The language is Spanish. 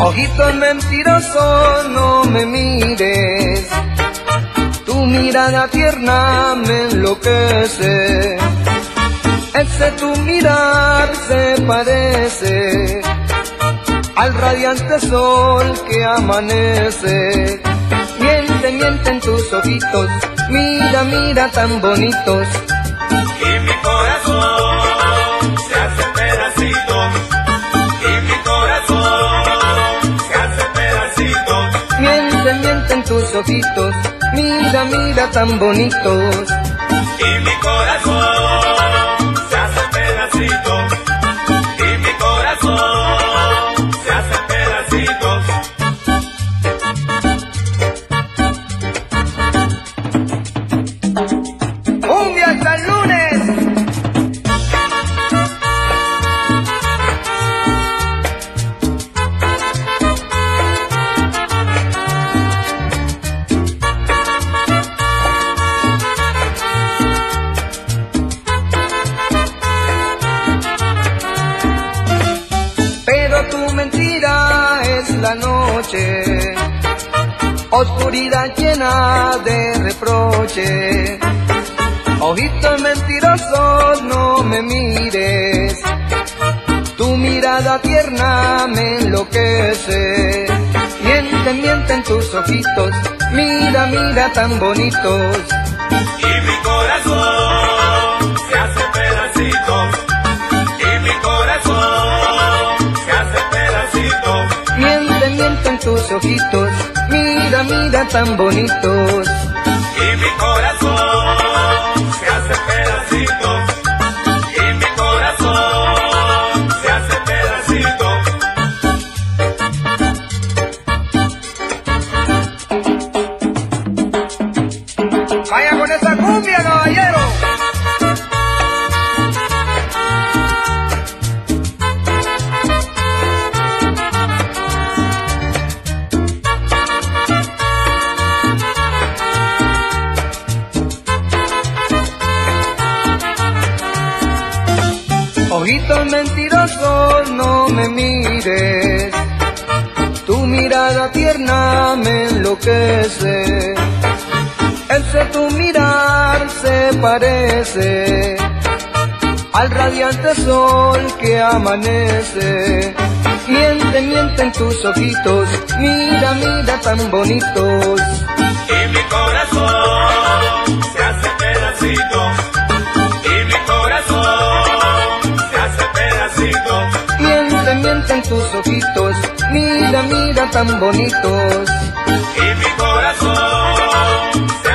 Ojito mentiroso, no me mires. Tu mirada tierna me enloquece. Ese tu mirar se parece al radiante sol que amanece. Miente, miente en tus ojitos, mira, mira tan bonitos. Ojitos, mira, mira tan bonitos. Y mi corazón Tu mentira es la noche, oscuridad llena de reproche. Ojitos mentirosos, no me mires. Tu mirada tierna me enloquece. Miente, miente en tus ojitos. Mira, mira tan bonitos. Y ojitos. Mira, mira tan bonitos. Y mi corazón se hace pedacitos. Y mi corazón se hace pedacitos. Vaya con esa cumbia, caballero. Ojitos mentirosos, no me mires. Tu mirada tierna me enloquece. Ese tu mirar se parece al radiante sol que amanece. Miente, miente en tus ojitos, mira, mira tan bonitos. Mi brillan tus ojitos, mira, mira tan bonitos. Y mi corazón.